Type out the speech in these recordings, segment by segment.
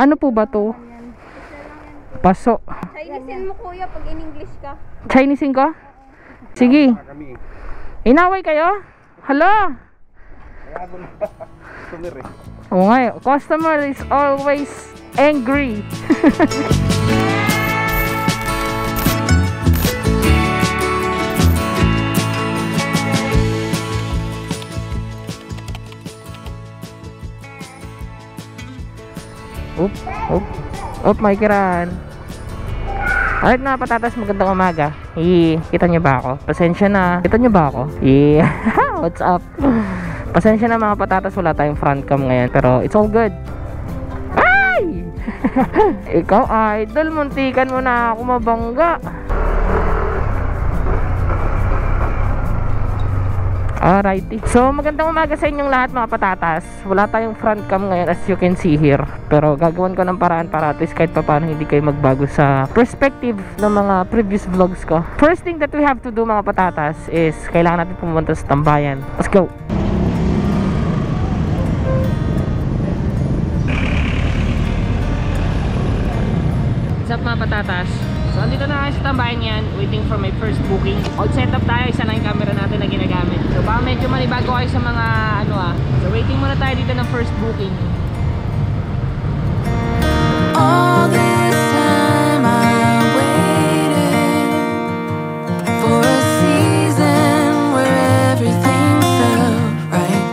Ano po ba to? Paso. Chinesein mo kuya pag in English ka. Chinesein ko? Sige. Inaway kayo? Eh. Oo nga eh. Customer is always angry. Oop, oop. Oop, may kiran. Alright nga patatas, magandang umaga. Eh, kita nyo ba ako? Pasensya na. Kita nyo ba ako? Eh, what's up? Pasensya na mga patatas, wala tayong front cam ngayon. Pero it's all good. Ay! Ikaw idol, muntikan mo na ako mabangga. Alrighty. So, magandang umaga sa inyong lahat mga patatas. Wala tayong front cam ngayon as you can see here. Pero gagawin ko ng paraan para at least kahit pa paano hindi kayo magbago sa perspective ng mga previous vlogs ko. First thing that we have to do mga patatas is kailangan natin pumunta sa tambayan. Let's go! What's up mga patatas? So andito na tayo sa tambayan yan Waiting for my first booking. Out setup tayo, isa na yung camera natin na ginagamit. So baka medyo manibago kayo sa mga ano ah. So waiting muna tayo dito ng first booking. All this time I waited for a season where everything felt right.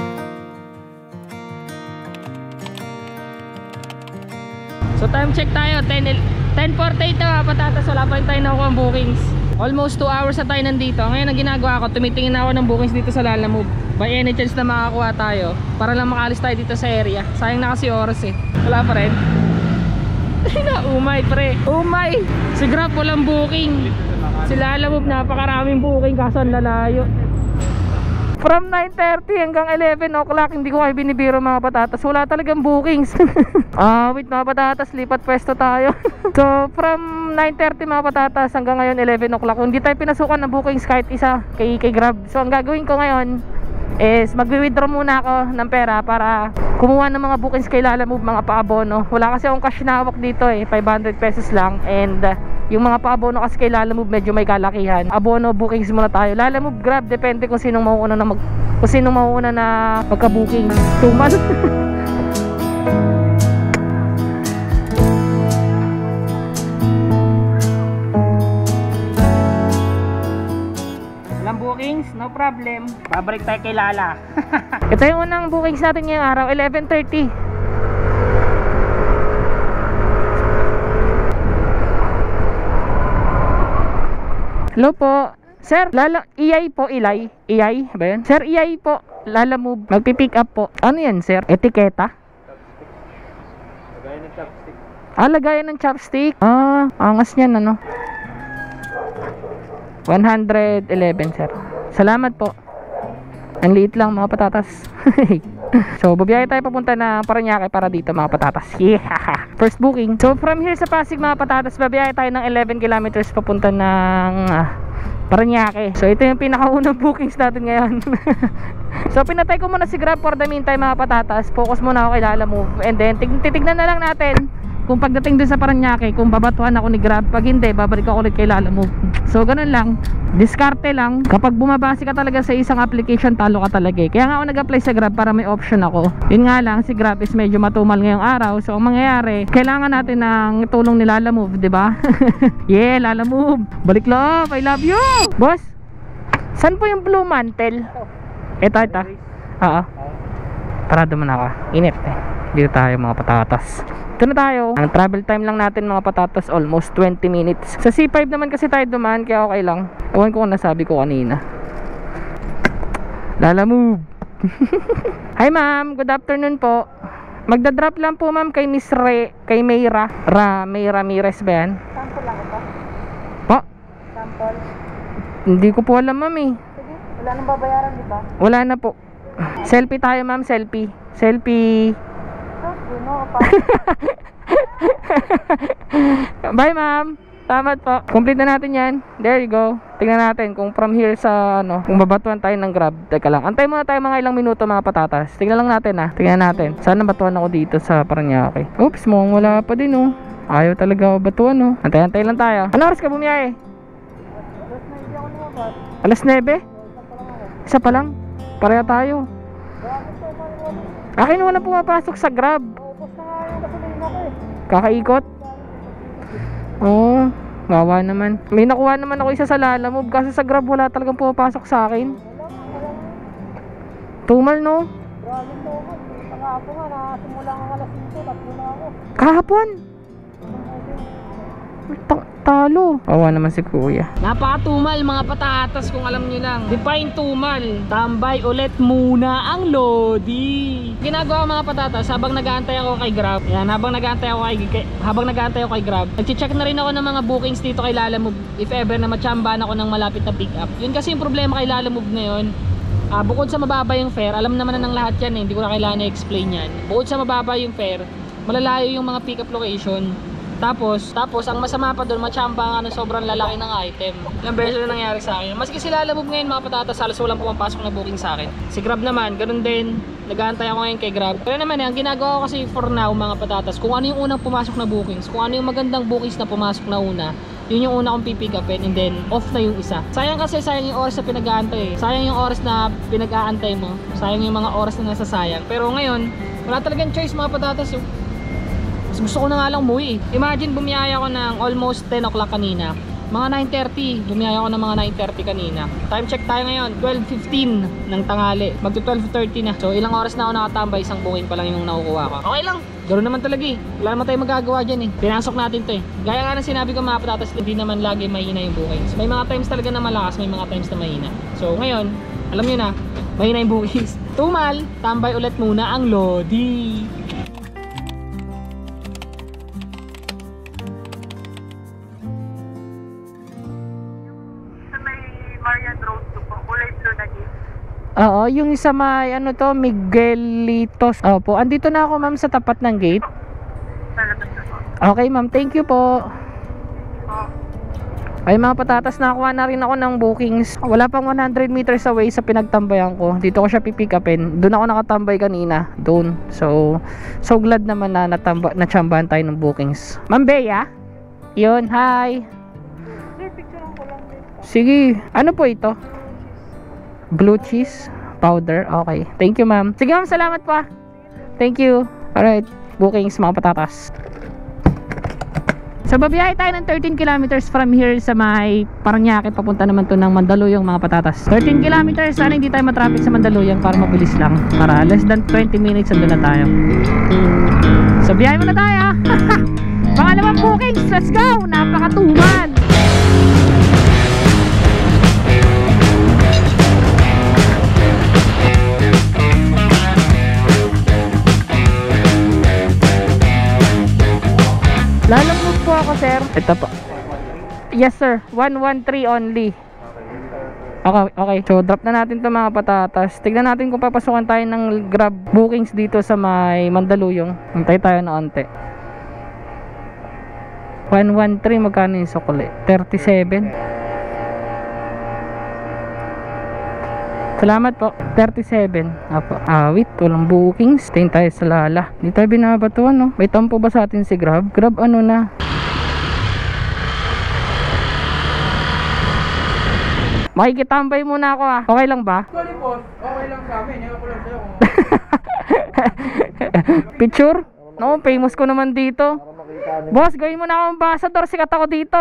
So time check tayo 10 il- 10.48 na mga patatas Wala pa rin tayo nakuha ang bookings. Almost 2 hours na tayo nandito. Ngayon ang ginagawa ko Tumitingin ako ng bookings dito sa Lalamove. By any chance na makakuha tayo Para lang makalis tayo dito sa area. Sayang na kasi oras eh. Wala pa rin. Na umay pre. Umay Si Grab walang booking. Si Lalamove napakaraming booking Kaso ang lalayo From 9.30 hanggang 11 o'clock Hindi ko kayo binibiro mga patatas. Wala talagang bookings. Ah, wait mga patatas Lipat pwesto tayo. So from 9.30 mga patatas Hanggang ngayon 11 o'clock. Hindi tayo pinasukan ng bookings kahit isa Kay, kay Grab. So ang gagawin ko ngayon Is magwi-withdraw muna ako ng pera Para kumuha ng mga bookings kay Lalamove Mga paabono. Wala kasi akong cash na hawak dito eh. 500 pesos lang. And uh, yung mga paabono kasi kay Lalamove medyo may kalakihan. Abono bookings muna tayo. Lalamove Grab depende kung sinong mauuna na mag kung sinong mauuna na magka-booking. Tumal. Walang bookings, no problem. Babalik tayo kay Lala. Ito yung unang bookings natin ngayong araw, 11.30. Hello po. Sir, Lala, iyay po, ilay. Iyay, ba yun? Sir, iyay po. Lala move. Magpipick up po. Ano yan, sir? Etiketa? Kagaya ng chopstick. Ah, lagayan ng chopstick. Ah, angas niyan ano. 111 sir. Salamat po. Ang liit lang mga patatas. so, babiyahe tayo papunta na Paranaque para dito mga patatas. Yeah! First booking. So, from here sa Pasig mga patatas, babiyahe tayo ng 11 kilometers papunta ng ah, Paranaque. So, ito yung pinakaunang bookings natin ngayon. so, pinatay ko muna si Grab for the meantime mga patatas. Focus muna ako kay Lala Move. And then, tig- titignan na lang natin kung pagdating dun sa Paranaque, kung babatuhan ako ni Grab, pag hindi, babalik ako ulit kay Lala Move. So, ganun lang. Diskarte lang. Kapag bumabase ka talaga sa isang application, talo ka talaga eh. Kaya nga ako nag-apply sa Grab para may option ako. Yun nga lang, si Grab is medyo matumal ngayong araw. So, ang mangyayari, kailangan natin ng tulong ni Lala Move, ba? yeah, Lala Move. Balik love, I love you! Boss, saan po yung Blue Mantle? Ito, ito. Oo. Parado mo na ako. Init eh. Dito tayo mga patatas. Ito na tayo. Ang travel time lang natin mga patatas almost 20 minutes. Sa C5 naman kasi tayo dumaan kaya okay lang. Ewan ko kung nasabi ko kanina. Lala move. Hi ma'am, good afternoon po. Magda-drop lang po ma'am kay Miss Re, kay Mayra. Ra, May Ramirez ba yan? Sample lang ito. Po? Sample. Hindi ko po alam ma'am eh. Sige, wala nang babayaran, di ba? Wala na po. Selfie tayo ma'am, selfie. Selfie. Bye ma'am. Salamat po. Complete na natin yan. There you go. Tingnan natin kung from here sa ano, kung babatuan tayo ng grab. Teka lang. Antay muna tayo mga ilang minuto mga patatas. Tingnan lang natin ah. Tingnan natin. Sana batuan ako dito sa Paranaque. Oops, mukhang wala pa din oh. Ayaw talaga ako batuan oh. Antay-antay lang tayo. Ano oras ka bumiyahe? Alas 9? Isa pa lang? Pareha tayo. Akin wala pumapasok sa grab. Kakaikot? Oo. Gawa naman. May nakuha naman ako isa sa Lalamove kasi sa Grab wala talagang pumapasok sa akin. Tumal no? Kahapon? Ta- talo. Awa naman si kuya. Napakatumal mga patatas kung alam nyo lang. Define tumal. Tambay ulit muna ang Lodi. Ginagawa mga patatas habang nag-aantay ako kay Grab. Yan, habang nag-aantay ako kay, kay- habang nag-aantay ako kay Grab. Nag-check na rin ako ng mga bookings dito kay Lalamove if ever na matsambahan ako ng malapit na pick up. Yun kasi yung problema kay Lalamove ngayon. Ah, bukod sa mababa yung fare, alam naman na ng lahat yan eh, hindi ko na kailangan na-explain yan. Bukod sa mababa yung fare, malalayo yung mga pick up location. Tapos, tapos ang masama pa doon, machamba ka ng sobrang lalaki ng item. Ilang beses na nangyari sa akin. Maski sila lalabog ngayon mga patatas, halos walang pumapasok na booking sa akin. Si Grab naman, ganun din. Nag-aantay ako ngayon kay Grab. Pero naman eh, ang ginagawa ko kasi for now mga patatas, kung ano yung unang pumasok na bookings, kung ano yung magandang bookings na pumasok na una, yun yung una kong pipick upin and then off na yung isa. Sayang kasi sayang yung oras na pinag-aantay eh. Sayang yung oras na pinag-aantay mo. Sayang yung mga oras na nasasayang. Pero ngayon, wala talagang choice mga patatas. Gusto ko na nga lang umuwi eh. Imagine bumiyaya ako ng almost 10 o'clock kanina. Mga 9.30, bumiyaya ako ng mga 9.30 kanina. Time check tayo ngayon, 12.15 ng tanghali. Magto 12.30 na. So ilang oras na ako nakatambay, isang booking pa lang yung nakukuha ko. Okay lang, ganoon naman talaga eh. Wala naman tayong magagawa dyan eh. Pinasok natin to eh. Gaya nga ng sinabi ko mga patatas, hindi naman lagi mahina yung bookings. May mga times talaga na malakas, may mga times na mahina. So ngayon, alam nyo na, mahina yung bookings. Tumal, tambay ulit muna ang Lodi. Oo, yung isa may ano to, Miguelitos. Opo, andito na ako ma'am sa tapat ng gate. Okay ma'am, thank you po. Ay mga patatas, nakakuha na rin ako ng bookings. Wala pang 100 meters away sa pinagtambayan ko. Dito ko siya pipick upin. Doon ako nakatambay kanina. Doon. So, so glad naman na natamba, natsambahan tayo ng bookings. Ma'am Bea? Yun, hi. Sige. Ano po ito? Blue cheese powder. Okay. Thank you, ma'am. Sige, ma'am. Salamat po. ah. Thank you. Alright. Bookings, mga patatas. So, babiyahe tayo ng 13 kilometers from here sa may Paranaque. Papunta naman to ng Mandaluyong, mga patatas. 13 kilometers. Sana hindi tayo matraffic sa Mandaluyong para mabilis lang. Para less than 20 minutes, andun na tayo. So, biyahe muna tayo. ah. Pangalawang bookings. Let's go. Napakatuman. Ito po. Yes, sir. 113 only. Okay, okay. So, drop na natin to mga patatas. Tignan natin kung papasukan tayo ng grab bookings dito sa may Mandaluyong. Hintay tayo na onte. 113, magkano yung sukuli? 37. Salamat po. 37. Apo. Awit, walang bookings. Tingin tayo sa lala. Hindi tayo binabatuan, no? May tampo ba sa atin si Grab? Grab ano na? Makikitambay muna ako ah. Okay lang ba? Sorry boss, okay lang sa amin. Ewan ko lang sa'yo kung Picture? No, famous ko naman dito. Boss, gawin mo na akong ambassador. Sikat ako dito.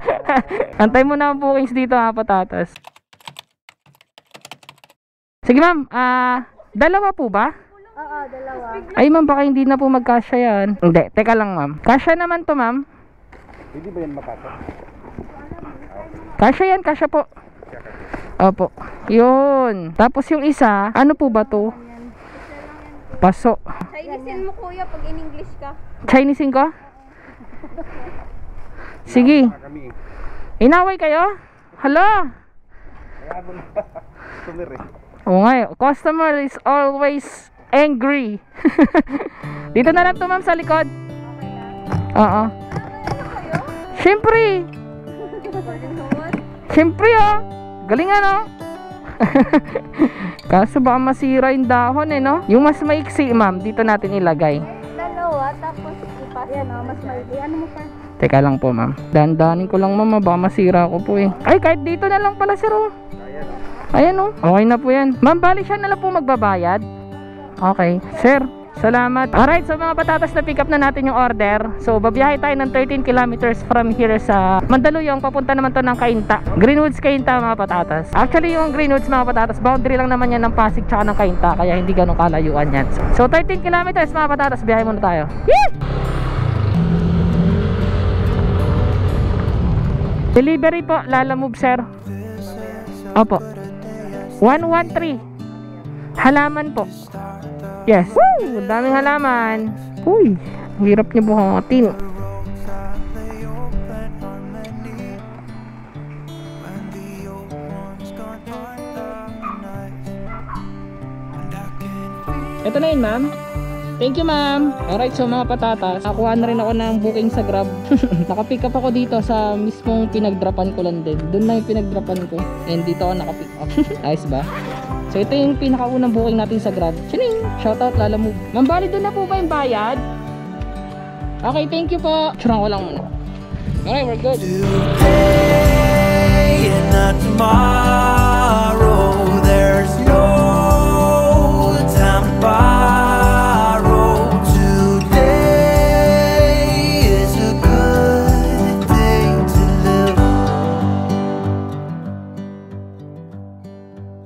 Antay mo na ang bookings dito ha, patatas. Sige ma'am, ah, dalawa po ba? Oo, dalawa. Ay ma'am, baka hindi na po magkasya yan. Hindi, teka lang ma'am. Kasya naman to ma'am. Hindi ba yan makaka? Kasya yan, kasya po. Opo. Yun. Tapos yung isa, ano po ba to? Paso. Chinesein mo kuya pag in English ka. Chinesein ko? Sige. Inaway kayo? Eh. Oo nga eh. Customer is always angry. Dito na lang to ma'am sa likod. Oo. Siyempre. Siyempre ah. Galing ano. Kaso baka masira yung dahon eh no? Yung mas maiksi ma'am, dito natin ilagay. Dalawa, tapos ipas. Yan o, mas maigi. Ano mo pa? Teka lang po ma'am. Dandanin ko lang ma'am, ah, baka masira ko po eh. Ay kahit dito na lang pala sir oh. Ayan oh. Okay na po yan. Ma'am, bali siya na lang po magbabayad. Okay. Sir, salamat. Alright, so mga patatas na pick up na natin yung order. So, babiyahe tayo ng 13 kilometers from here sa Mandaluyong. Papunta naman to ng Kainta. Greenwoods, Kainta mga patatas. Actually, yung Greenwoods mga patatas, boundary lang naman yan ng Pasig tsaka ng Kainta. Kaya hindi ganun kalayuan yan. So, 13 kilometers mga patatas, biyahe muna tayo. Yee! Delivery po, Lala Move sir. Opo. 113. Halaman po. Yes. Woo! Daming halaman. Uy, ang hirap niya buhatin. Ito na yun, ma'am. Thank you, ma'am. Alright, so mga patatas, nakuha na rin ako ng booking sa Grab. Nakapick up ako dito sa mismong pinagdrapan ko lang din. Doon na yung pinagdrapan ko. And dito ako nakapick up. Ayos ba? So ito yung pinakaunang booking natin sa Grab. Chining! Shoutout Lala Move. Ma'am, bali doon na po ba yung bayad? Okay, thank you po. Tsurang ko lang muna. Okay, we're good. today and not tomorrow.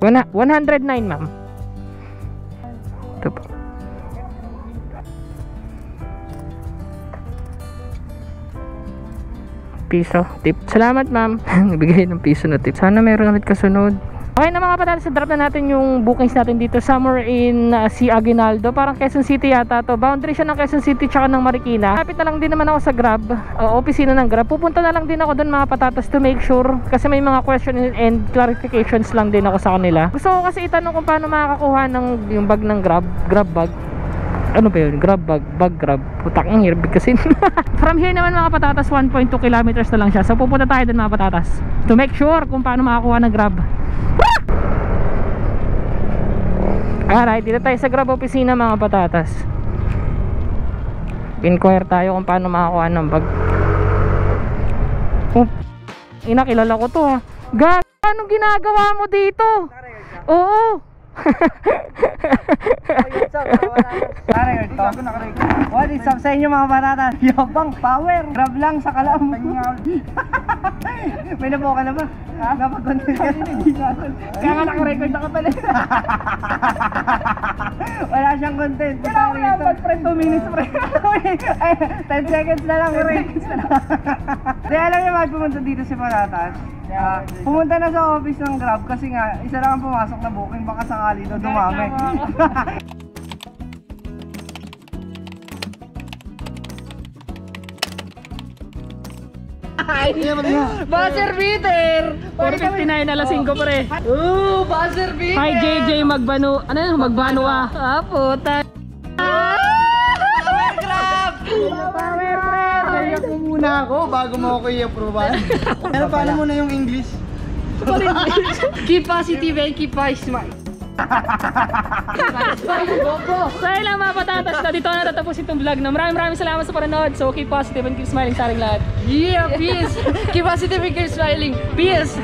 Wana, 109 ma'am. Ito po. Piso, tip. Salamat ma'am. Nagbigay ng piso na tip. Sana meron ulit kasunod. Okay na mga patatas, drop na natin yung bookings natin dito somewhere in uh, si Aguinaldo. Parang Quezon City yata to. Boundary siya ng Quezon City tsaka ng Marikina. Kapit na lang din naman ako sa Grab, uh, opisina ng Grab. Pupunta na lang din ako doon mga patatas to make sure kasi may mga question and clarifications lang din ako sa kanila. Gusto ko kasi itanong kung paano makakakuha ng yung bag ng Grab, Grab bag ano ba yun? Grab bag, bag grab. Putak ang hirap kasi. From here naman mga patatas, 1.2 kilometers na lang siya. So pupunta tayo dun mga patatas. To make sure kung paano makakuha ng grab. Alright, dito tayo sa grab opisina mga patatas. Inquire tayo kung paano makakuha ng bag. Oh, ina, ko to ha. Gag, anong ginagawa mo dito? Oo. What is up sa inyo mga barata? Yabang, power. Grab lang sa kalam. May nabuo ka na ba? Ha? Napag-content ka natin. Kaya nga naka-record na ka pala. Wala siyang content. Wala ko lang. Pag pre 2 minutes pre. Ay, 10 seconds na lang. 10 seconds na lang. Di alam niyo bakit pumunta dito si Paratas? Ah, pumunta na sa office ng Grab kasi nga isa lang ang pumasok na booking baka sakali daw dumami. Buzzer beater! 459 alas 5 pre. Ooh, buzzer beater! Hi JJ Magbano. Ano yun? Magbano ah. Ah, puta. Kaya ko muna ako bago mo ako i-approvean. Pero paano muna yung English? Keep positive and keep smile. so ayun lang mga patatas na dito na natatapos itong vlog na. Maraming maraming salamat sa panonood. So keep positive and keep smiling sa ating lahat. Yeah peace. Keep positive and keep smiling. Peace